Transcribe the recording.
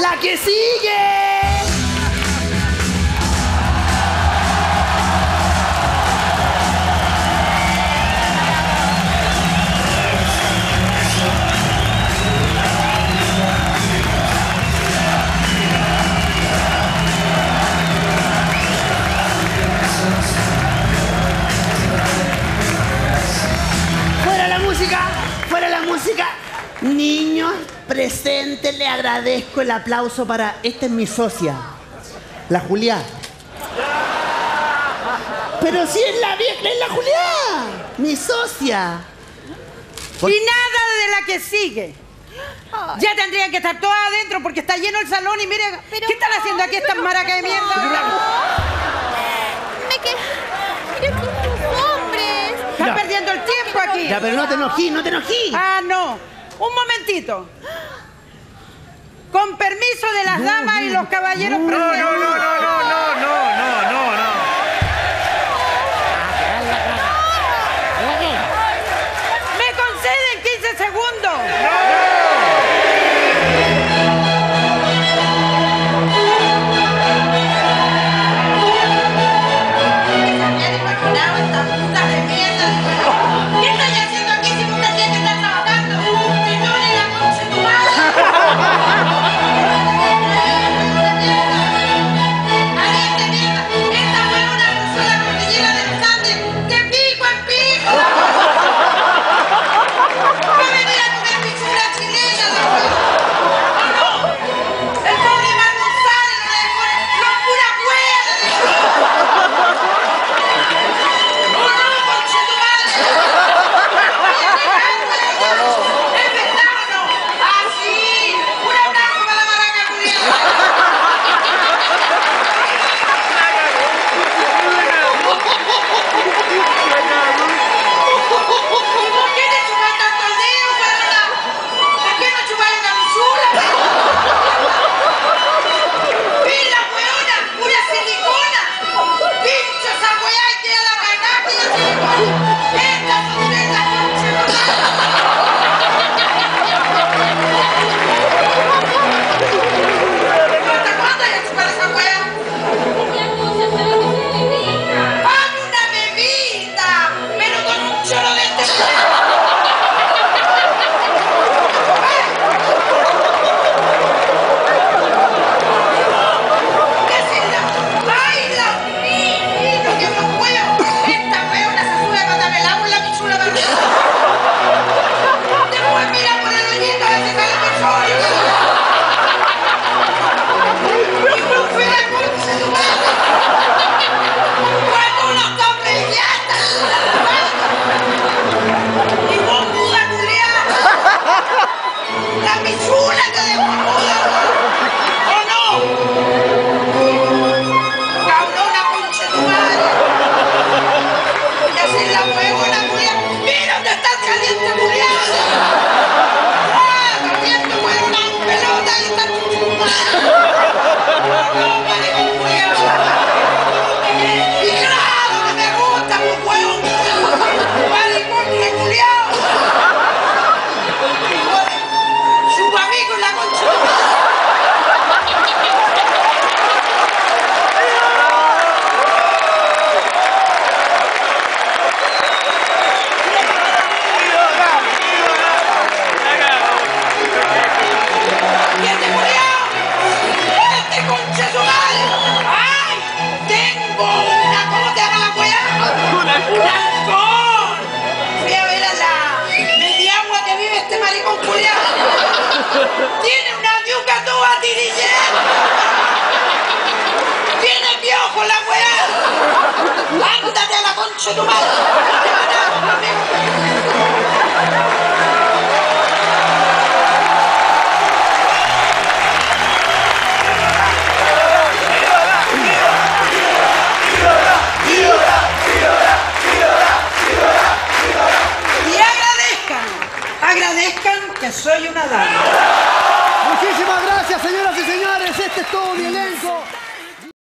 La que sigue. Niños presentes, le agradezco el aplauso para. Esta es mi socia, la Julia. Pero si es la vieja, es la Julia, mi socia. Y nada de la que sigue. Ya tendrían que estar todas adentro porque está lleno el salón y mire ¿qué están haciendo aquí estas maracas de mierda? No. Me que... Pero que hombres. Están perdiendo el tiempo aquí. Ya, pero no te enojí, no te enojí. Ah, no. Un momentito. Con permiso de las damas y los caballeros presentes. no, no, no. Y agradezcan, agradezcan que soy una dama. Muchísimas gracias, señoras y señores. Este es todo mi elenco.